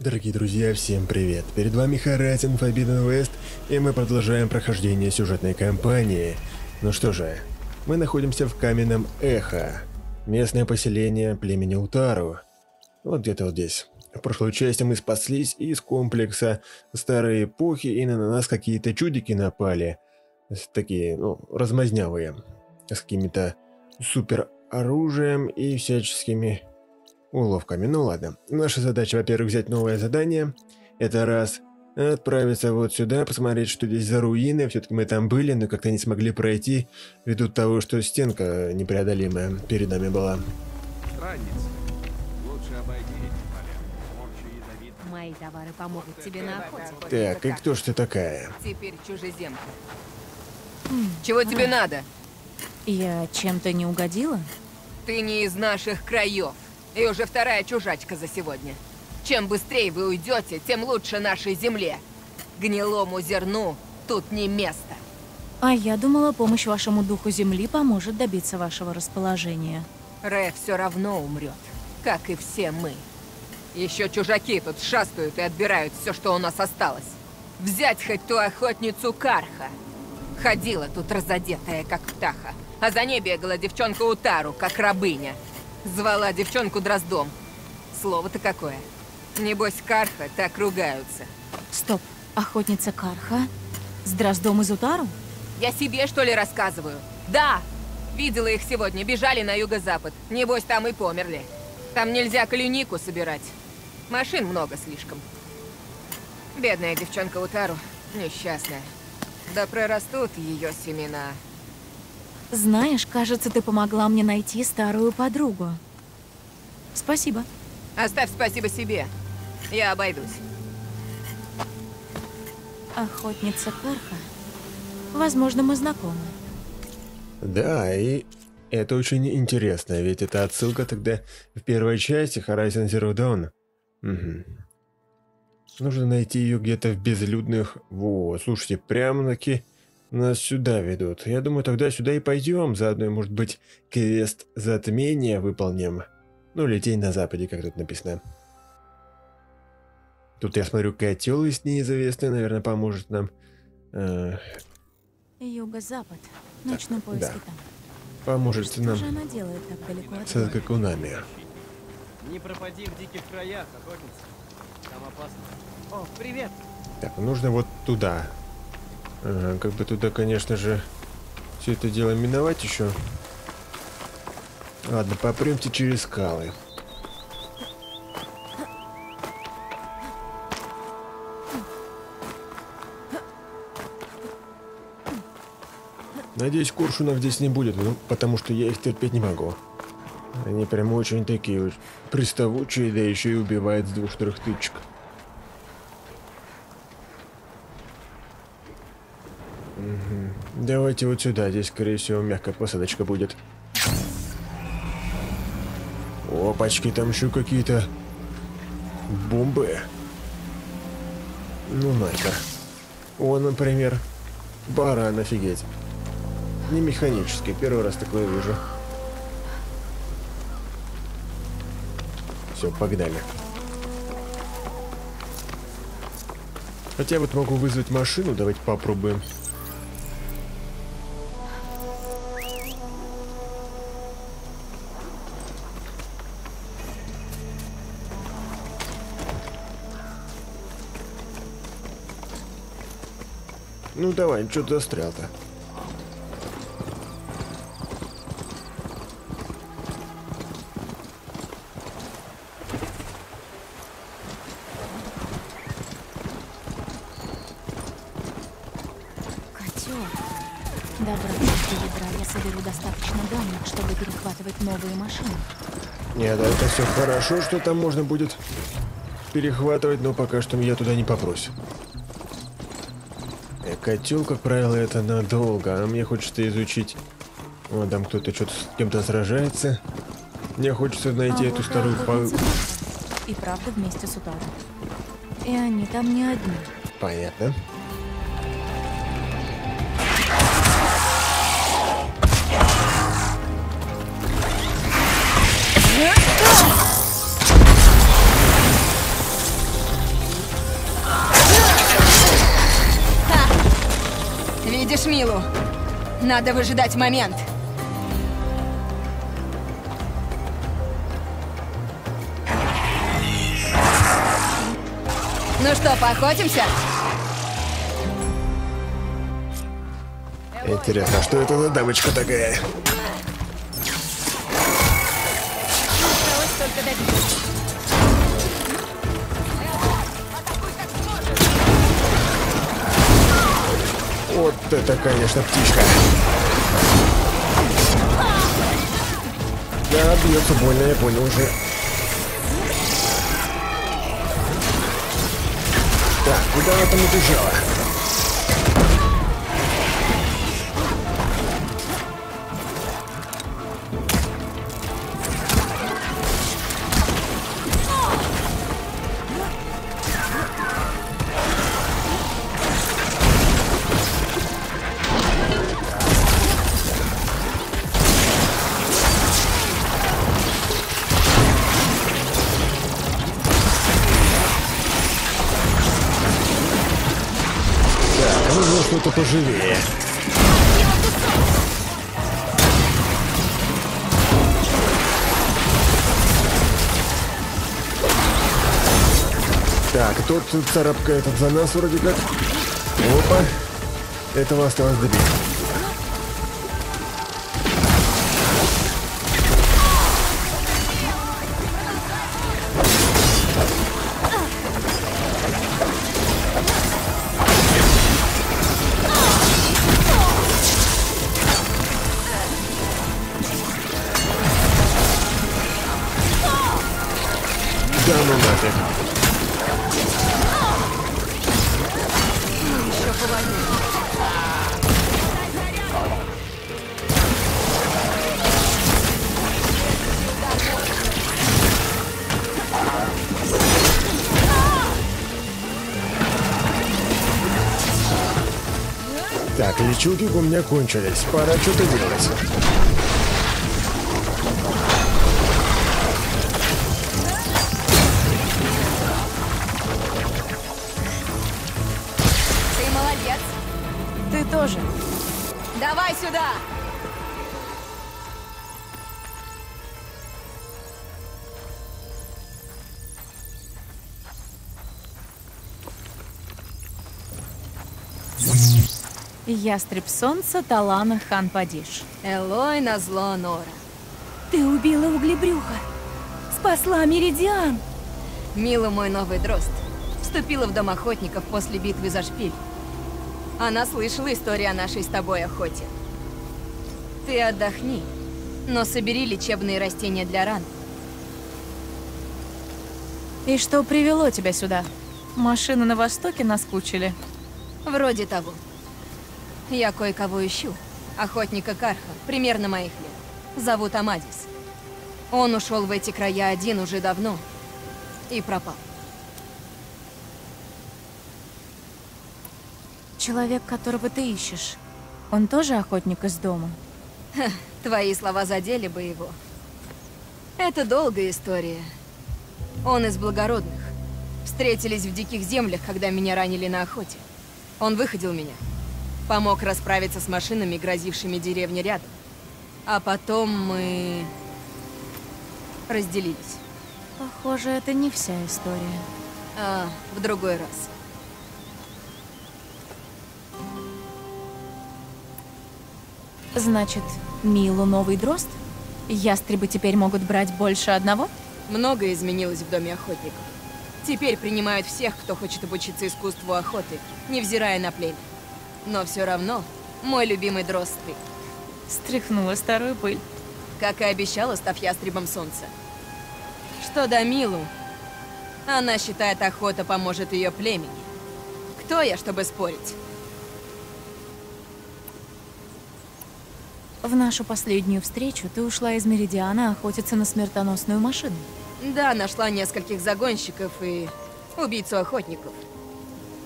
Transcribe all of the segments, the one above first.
Дорогие друзья, всем привет! Перед вами Horizon Forbidden West, и мы продолжаем прохождение сюжетной кампании. Ну что же, мы находимся в каменном Эхо, местное поселение племени Утару. Вот где-то вот здесь. В прошлой части мы спаслись из комплекса старой эпохи, и на нас какие-то чудики напали. Такие, ну, размазнявые. С какими-то супер оружием и всяческими уловками. Ну ладно. Наша задача, во-первых, взять новое задание. Это раз. Отправиться вот сюда, посмотреть, что здесь за руины. Все-таки мы там были, но как-то не смогли пройти, ввиду того, что стенка непреодолимая перед нами была. Странница. Лучше обойди эти поля. Мои товары помогут тебе на охоте. Так, и кто ж ты такая? Теперь чужеземка. Чего тебе надо? Я чем-то не угодила? Ты не из наших краев. И уже вторая чужачка за сегодня. Чем быстрее вы уйдете, тем лучше нашей земле. Гнилому зерну тут не место. А я думала, помощь вашему духу земли поможет добиться вашего расположения. Рэ все равно умрет, как и все мы. Еще чужаки тут шастают и отбирают все, что у нас осталось. Взять хоть ту охотницу Карха. Ходила тут разодетая, как птаха. А за ней бегала девчонка Утару, как рабыня. Звала девчонку Дроздом. Слово-то какое. Небось, Карха так ругаются. Стоп, охотница Карха? С Дроздом из Утару? Я себе, что ли, рассказываю? Да! Видела их сегодня, бежали на юго-запад. Небось, там и померли. Там нельзя калюнику собирать. Машин много слишком. Бедная девчонка Утару, несчастная. Да прорастут ее семена. Знаешь, кажется, ты помогла мне найти старую подругу. Спасибо. Оставь спасибо себе. Я обойдусь. Охотница Карха. Возможно, мы знакомы. Да, и это очень интересно, ведь это отсылка тогда в первой части Horizon Zero Dawn. Угу. Нужно найти ее где-то в безлюдных... Во, слушайте, прямо-таки нас сюда ведут. Я думаю, тогда сюда и пойдем. Заодно, может быть, квест затмения выполним. Ну, или день на западе, как тут написано. Тут я смотрю, котел из неизвестный, наверное, поможет нам. Э, Юго-запад. Ночной поиски да. там. поможет Что нам же она делает так далеко от с дома? какунами. Не пропади в диких краях, охотница. Там опасно. О, привет! Так, нужно вот туда. Ага, как бы туда, конечно же, все это дело миновать еще. Ладно, попремте через скалы. Надеюсь, куршунов здесь не будет, ну, потому что я их терпеть не могу. Они прям очень такие приставучие, да еще и убивают с двух-трех тычек. Давайте вот сюда, здесь, скорее всего, мягкая посадочка будет. Опачки, там еще какие-то бомбы. Ну нахер. О, например, баран, офигеть. Не механический, первый раз такое вижу. Все, погнали. Хотя вот могу вызвать машину, давайте попробуем. Ну давай, что ты застрял-то? Котел. Добравшись до ядра, я соберу достаточно данных, чтобы перехватывать новые машины. Нет, это все хорошо, что там можно будет перехватывать, но пока что я туда не попрусь. Котел, как правило, это надолго, а мне хочется изучить... Вон там кто-то что-то с кем-то сражается. Мне хочется найти А эту старую... по-. И правда вместе с Утаром. И они там не одни. Понятно. Надо выжидать момент. Ну что, поохотимся? Интересно, что это за дамочка такая? Вот это, конечно, птичка. Да, бьется больно, я понял уже. Так, куда она там убежала? Поживее. Так, тот царапка этот за нас вроде как. Опа. Этого осталось добить. Кончились. Пора что-то делать. Ты молодец. Ты тоже. Давай сюда. Ястреб солнца Талана Хан Падиш. Элой на зло Нора. Ты убила углебрюха. Спасла Меридиан. Мила мой новый дрозд. Вступила в дом охотников после битвы за шпиль. Она слышала историю о нашей с тобой охоте. Ты отдохни, но собери лечебные растения для ран. И что привело тебя сюда? Машины на востоке наскучили. Вроде того. Я кое-кого ищу. Охотника Карха, примерно моих лет. Зовут Амадис. Он ушел в эти края один уже давно и пропал. Человек, которого ты ищешь, он тоже охотник из дома? Твои слова задели бы его. Это долгая история. Он из благородных. Встретились в диких землях, когда меня ранили на охоте. Он выходил меня. Помог расправиться с машинами, грозившими деревне рядом. А потом мы... разделились. Похоже, это не вся история. А, в другой раз. Значит, Милу новый дрозд? Ястребы теперь могут брать больше одного? Многое изменилось в Доме охотников. Теперь принимают всех, кто хочет обучиться искусству охоты, невзирая на племя. Но все равно, мой любимый дрозд ты. Стряхнула старую пыль. Как и обещала, став ястребом солнца. Что до Милу, она считает, охота поможет ее племени. Кто я, чтобы спорить? В нашу последнюю встречу ты ушла из Меридиана охотиться на смертоносную машину. Да, нашла нескольких загонщиков и убийцу охотников.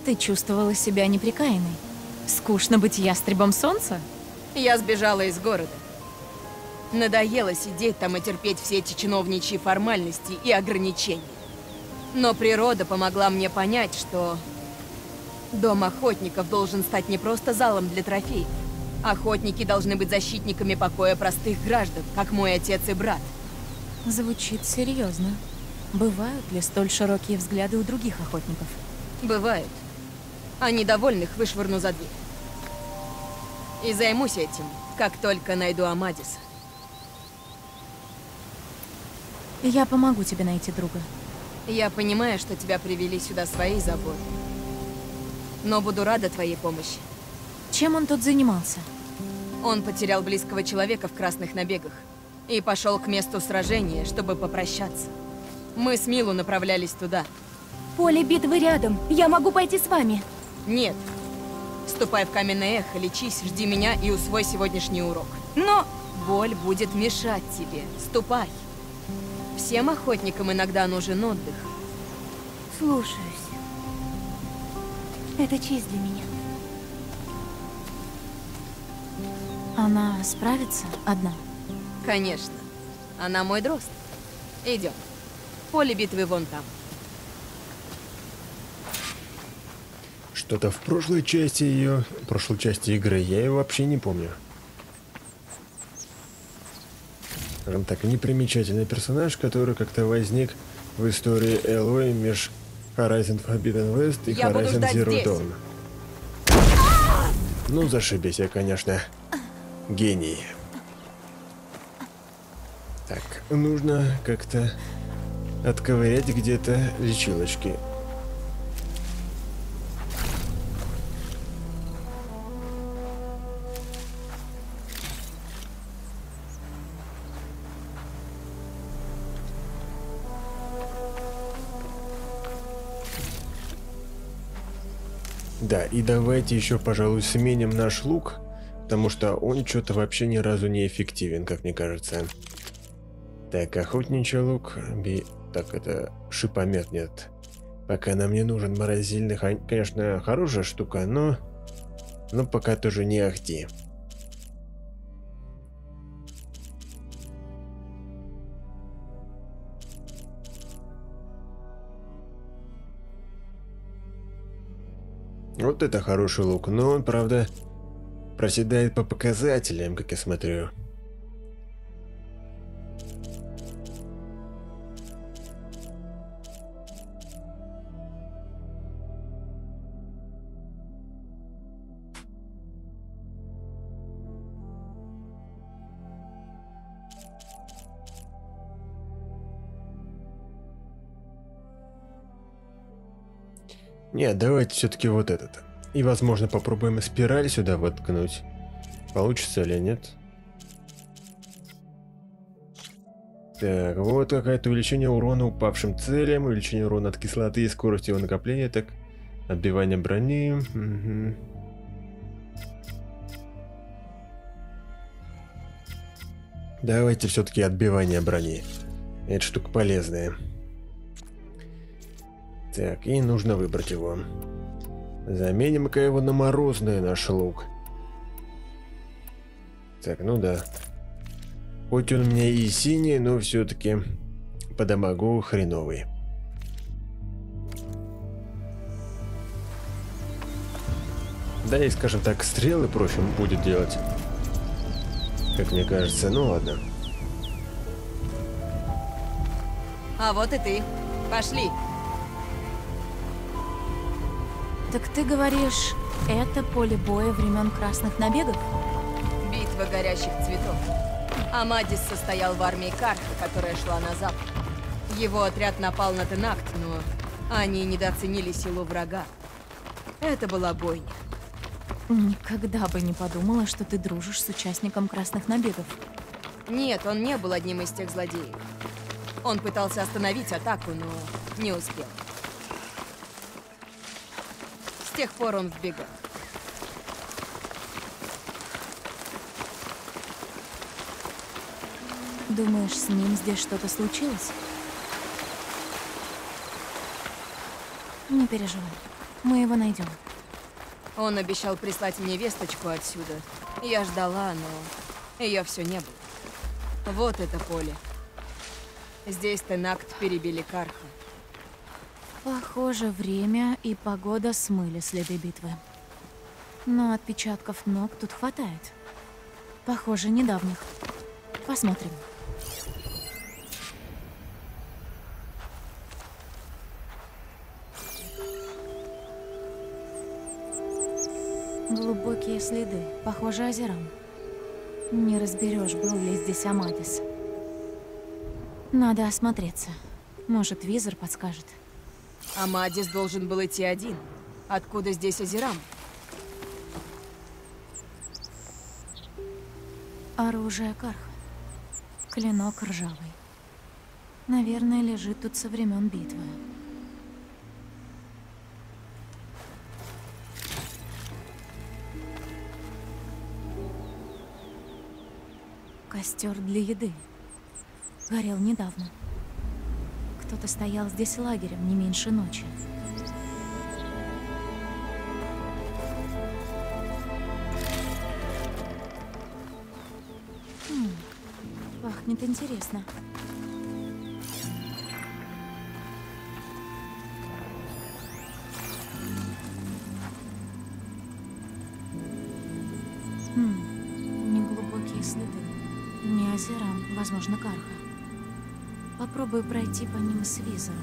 Ты чувствовала себя неприкаянной. Скучно быть ястребом солнца? Я сбежала из города. Надоело сидеть там и терпеть все эти чиновничьи формальности и ограничения. Но природа помогла мне понять, что Дом охотников должен стать не просто залом для трофеев, Охотники должны быть защитниками покоя простых граждан, как мой отец и брат. Звучит серьезно. Бывают ли столь широкие взгляды у других охотников? Бывает. А недовольных вышвырну за дверь. И займусь этим, как только найду Амадиса. Я помогу тебе найти друга. Я понимаю, что тебя привели сюда свои заботы. Но буду рада твоей помощи. Чем он тут занимался? Он потерял близкого человека в красных набегах и пошел к месту сражения, чтобы попрощаться. Мы с Милу направлялись туда. Поле битвы рядом. Я могу пойти с вами. Нет. Ступай в каменное эхо, лечись, жди меня и усвой сегодняшний урок. Но... Боль будет мешать тебе. Ступай. Всем охотникам иногда нужен отдых. Слушаюсь. Это честь для меня. Она справится одна? Конечно. Она мой дрозд. Идем. Поле битвы вон там. Что-то в прошлой части ее, прошлой части игры я ее вообще не помню. Скажем так, непримечательный персонаж, который как-то возник в истории Элой меж Horizon Forbidden West и Я Horizon Zero здесь. Dawn. Ну, зашибись я, конечно. Гений. Так, нужно как-то отковырять где-то лечилочки. И давайте еще, пожалуй, сменим наш лук, потому что он что-то вообще ни разу не эффективен, как мне кажется. Так, охотничий лук, би... Так, это шипомет нет. Пока нам не нужен морозильный, конечно, хорошая штука, но... Но пока тоже не ахти. Вот это хороший лук, но он, правда, проседает по показателям, как я смотрю. Нет, давайте все-таки вот этот. И, возможно, попробуем спираль сюда воткнуть. Получится или нет? Так, вот какое-то увеличение урона упавшим целям, увеличение урона от кислоты и скорости его накопления, так, отбивание брони. мгм. Давайте все-таки отбивание брони. Эта штука полезная. Так, и нужно выбрать его. Заменим-ка его на морозный наш лук. Так, ну да. Хоть он у меня и синий, но все-таки по дамагу хреновый. Да и, скажем так, стрелы проще будет делать. Как мне кажется, ну ладно. А вот и ты. Пошли. Так ты говоришь, это поле боя времен красных набегов? Битва горящих цветов. Амадис состоял в армии Карха, которая шла на запад. Его отряд напал на Тенакт, но они недооценили силу врага. Это была бойня. Никогда бы не подумала, что ты дружишь с участником красных набегов. Нет, он не был одним из тех злодеев. Он пытался остановить атаку, но не успел. С тех пор он в бегах. Думаешь, с ним здесь что-то случилось? Не переживай. Мы его найдем. Он обещал прислать мне весточку отсюда. Я ждала, но ее все не было. Вот это поле. Здесь Тенакт перебили Карха. Похоже, время и погода смыли следы битвы. Но отпечатков ног тут хватает. Похоже, недавних. Посмотрим. Глубокие следы, похоже, озерам. Не разберешь, был ли здесь Амадис. Надо осмотреться. Может, визор подскажет. Амадис должен был идти один. Откуда здесь Азерам? Оружие Карха. Клинок ржавый. Наверное, лежит тут со времен битвы. Костер для еды. Горел недавно. Кто-то стоял здесь лагерем не меньше ночи. Хм, пахнет интересно. Попробую пройти по ним с визором.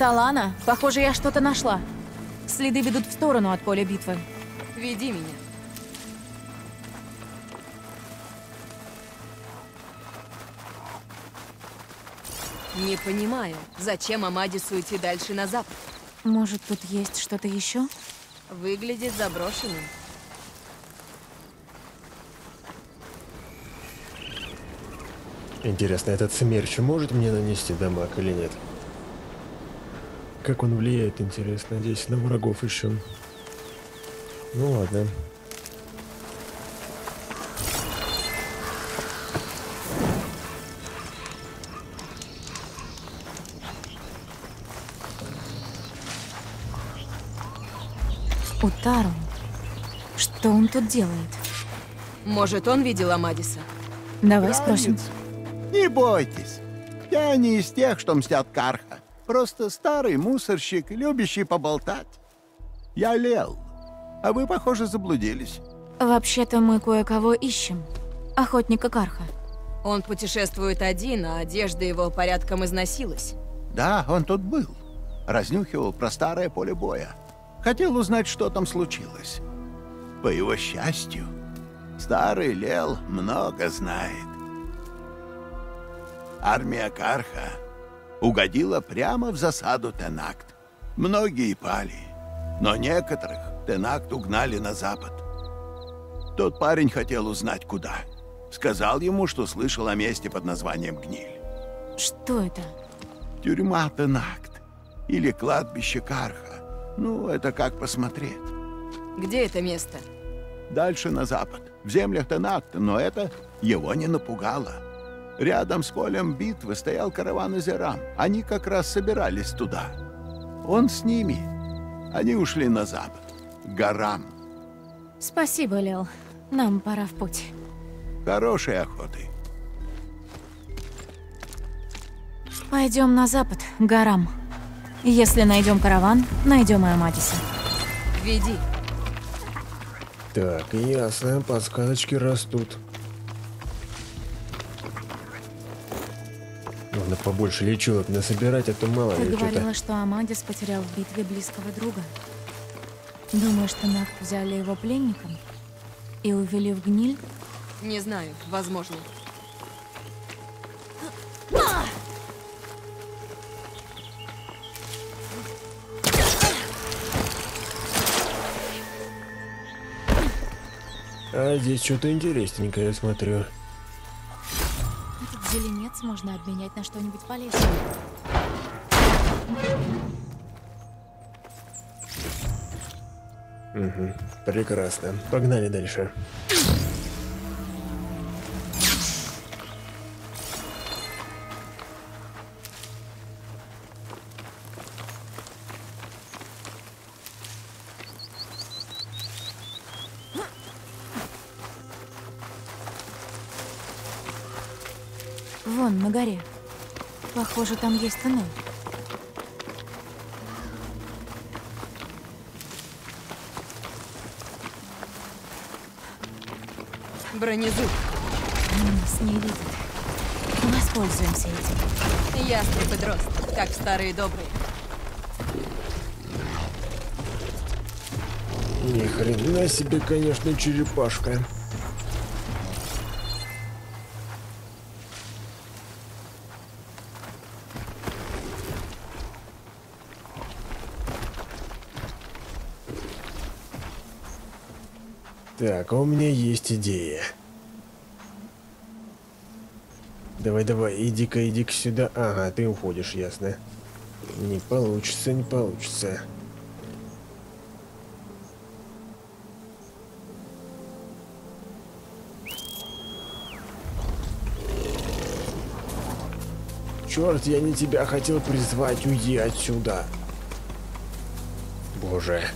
Талана, похоже, я что-то нашла. Следы ведут в сторону от поля битвы. Веди меня. Не понимаю, зачем Амадису идти дальше на запад? Может, тут есть что-то еще? Выглядит заброшенным. Интересно, этот смерч может мне нанести дамаг или нет? Как он влияет, интересно, здесь на врагов еще. Ну ладно. Утару. Что он тут делает? Может, он видел Амадиса? Давай спросим. Не бойтесь. Я не из тех, что мстят Карха. Просто старый мусорщик, любящий поболтать. Я Лел. А вы, похоже, заблудились. Вообще-то мы кое-кого ищем. Охотника Карха. Он путешествует один, а одежда его порядком износилась. Да, он тут был. Разнюхивал про старое поле боя. Хотел узнать, что там случилось. По его счастью, старый Лел много знает. Армия Карха угодила прямо в засаду Тенакт. Многие пали, но некоторых Тенакт угнали на запад. Тот парень хотел узнать, куда. Сказал ему, что слышал о месте под названием Гниль. Что это? Тюрьма Тенакт. Или кладбище Карха. Ну, это как посмотреть. Где это место? Дальше на запад, в землях Тенакта, но это его не напугало. Рядом с полем битвы стоял караван Изерам. Они как раз собирались туда. Он с ними. Они ушли на запад, к горам. Спасибо, Лел. Нам пора в путь. Хорошей охоты. Пойдем на запад, к горам. Если найдем караван, найдем и Амадиса. Веди. Так, ясно, подсказочки растут. Нужно побольше лечилок насобирать, а то мало Ты ли говорила, что Амадис потерял в битве близкого друга. Думаешь, что Нак взяли его пленником? И увели в гниль? Не знаю, возможно. А здесь что-то интересненькое, я смотрю. Этот зеленец можно обменять на что-нибудь полезное. Угу, прекрасно. Погнали дальше. Вон, на горе. Похоже, там есть туннель. Бронезуб. Они нас не видят. Воспользуемся этим. Ястреб и дрозд, как в старые добрые. Ни хрена себе, конечно, черепашка. Так, а у меня есть идея. Давай, давай, иди-ка, иди-ка сюда. Ага, ты уходишь, ясно. Не получится, не получится. Черт, я не тебя хотел призвать, уйди отсюда. Боже.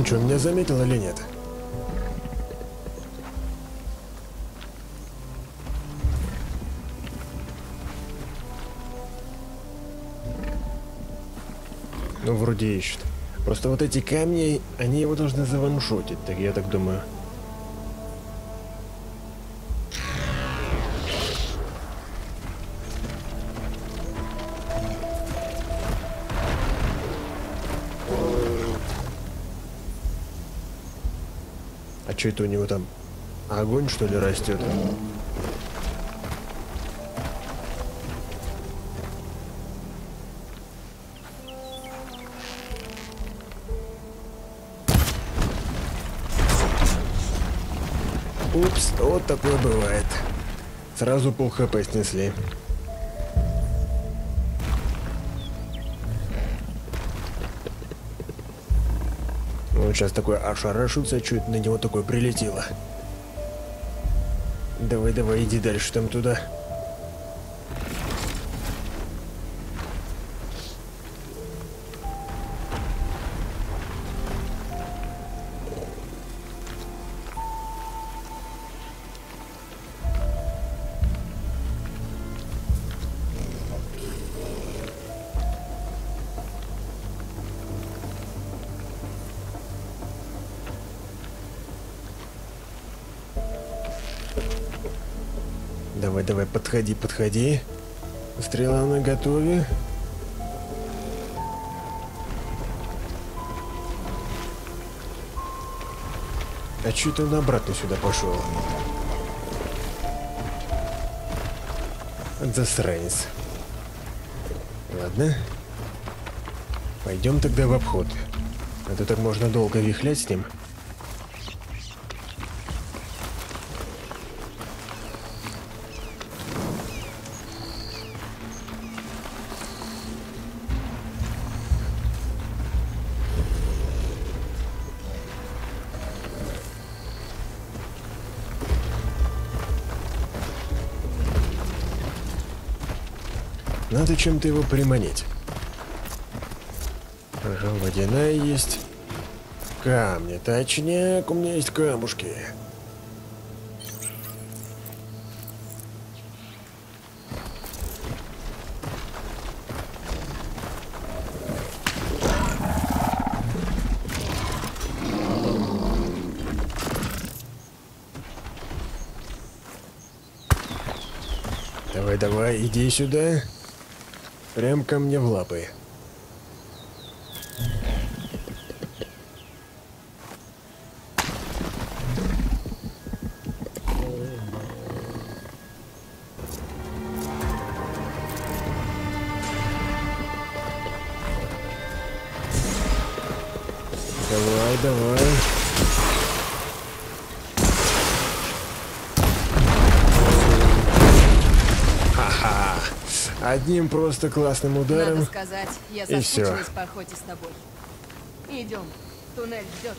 Он что, меня заметил или нет? Ну, вроде ищет. Просто вот эти камни, они его должны заваншотить, так я так думаю. Что это у него там? Огонь, что ли, растет? Упс, вот такое бывает. Сразу пол хп снесли. Он сейчас такой ошарашился, это на него такое прилетело. Давай, давай, иди дальше там туда. Давай, подходи, подходи. Стрела на готове. А чё ты он обратно сюда пошел? Засранец. Ладно. Пойдем тогда в обход. А то так можно долго вихлять с ним. Надо чем-то его приманить. Ага, водяная есть. Камни, точняк, у меня есть камушки. Давай, давай, иди сюда. Прям ко мне в лапы. Одним просто классным Надо ударом. сказать, я И соскучилась по охоте с тобой. Идем. Туннель ждет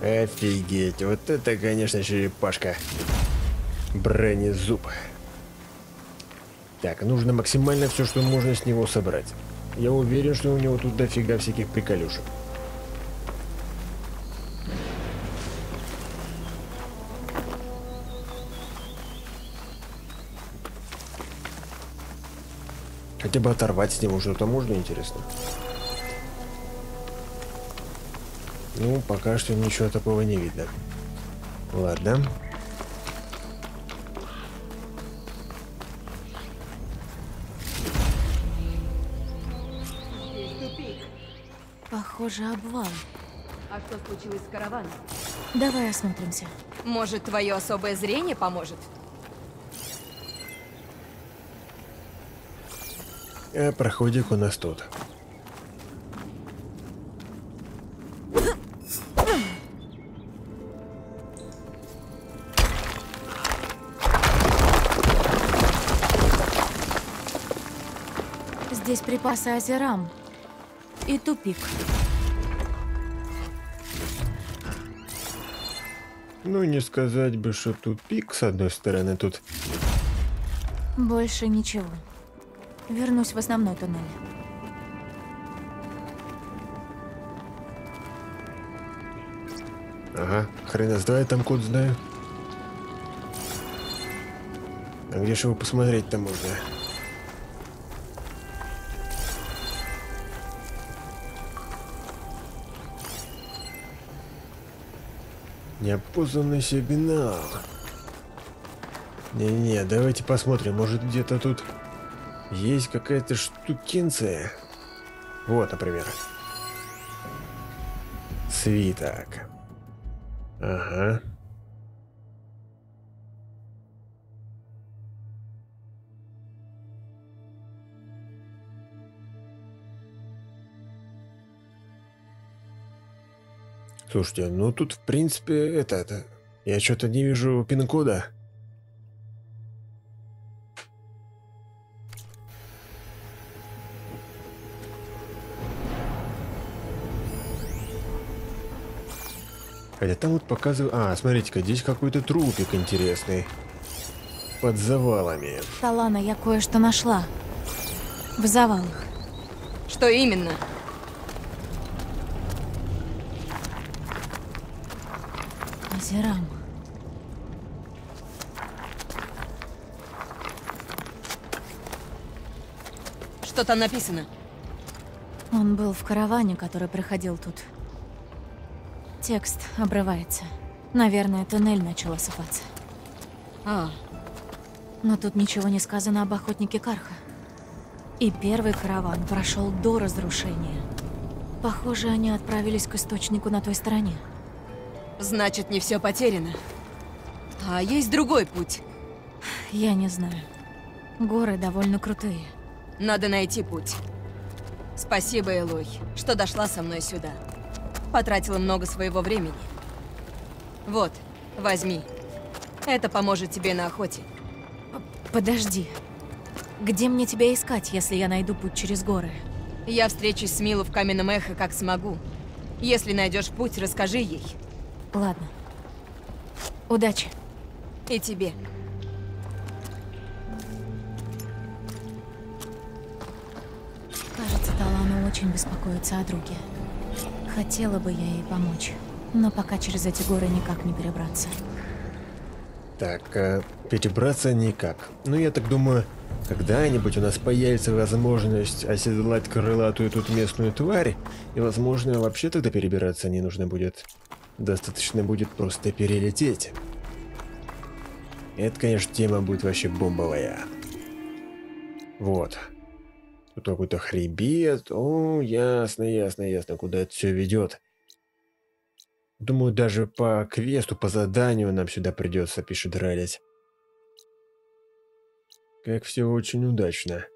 нас. Офигеть, вот это, конечно, черепашка. Бронезуб. Так, нужно максимально все, что можно с него собрать. Я уверен, что у него тут дофига всяких приколюшек. Хотя бы оторвать с него что-то можно, интересно. Ну, пока что ничего такого не видно. Ладно. Похоже, обвал. А что случилось с караваном? Давай осмотримся. Может, твое особое зрение поможет? А проходик у нас тут. Здесь припасы озерам. И тупик. Ну, не сказать бы, что тут пик с одной стороны, тут... Больше ничего. Вернусь в основной туннель. Ага, хрена знает, там код знаю. А где же его посмотреть-то можно? Неопознанный сигнал. Не-не, давайте посмотрим, может где-то тут есть какая-то штукинция. Вот, например. Свиток. Ага. Слушайте, ну тут в принципе это, это я что-то не вижу пин-кода. Хотя там вот показываю... А, смотрите-ка, здесь какой-то трупик интересный. Под завалами. Талана, я кое-что нашла. В завалах. Что именно? Озерам. Что там написано? Он был в караване, который проходил тут. Текст обрывается. Наверное, туннель начал осыпаться. А, Но тут ничего не сказано об охотнике Карха. И первый караван прошел до разрушения. Похоже, они отправились к источнику на той стороне. значит, не все потеряно. А есть другой путь. Я не знаю. Горы довольно крутые. Надо найти путь. Спасибо, Элой, что дошла со мной сюда. Потратила много своего времени. Вот, возьми. Это поможет тебе на охоте. Подожди. Где мне тебя искать, если я найду путь через горы? Я встречусь с Милу в каменном эхо, как смогу. Если найдешь путь, расскажи ей. Ладно. Удачи. И тебе. Кажется, Талана очень беспокоится о друге. Хотела бы я ей помочь, но пока через эти горы никак не перебраться. Так, э, перебраться никак. Ну, я так думаю, когда-нибудь у нас появится возможность оседлать крылатую тут местную тварь, и, возможно, вообще тогда перебираться не нужно будет. Достаточно будет просто перелететь. Это, конечно, тема будет вообще бомбовая. Вот. Тут какой-то хребет. О, ясно, ясно, ясно, куда это все ведет. Думаю, даже по квесту, по заданию нам сюда придется, пишет Райлис. Как все очень удачно.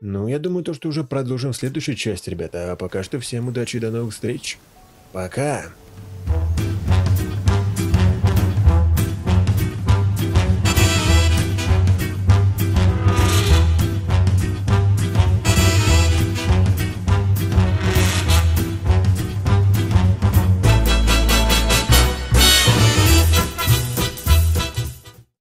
Ну, я думаю, то, что уже продолжим в следующей части, ребята. А пока что всем удачи и до новых встреч. Пока!